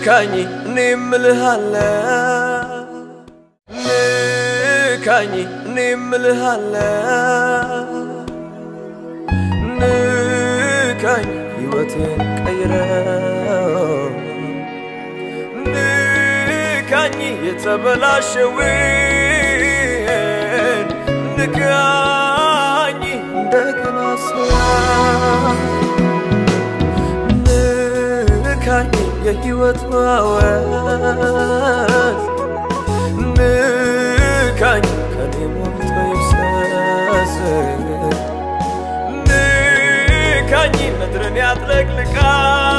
لكاني نملهلا لكاني نملهلا لكاني ህይወቴን ቀይረው ንካኝ የተበላሸው የገባኝ የህይወት ዋወስ ንካኝ ከኔ ሞልቶ ይፍሰስ ንካኝ ምድርን ያጥለቅልቃል